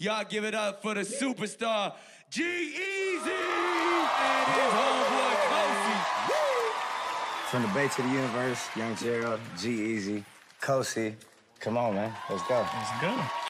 Y'all give it up for the superstar G-Eazy and his homeboy Kosi. From the Bay to the Universe, Young Gerald, G Easy, Kosi. Come on, man. Let's go. Let's go.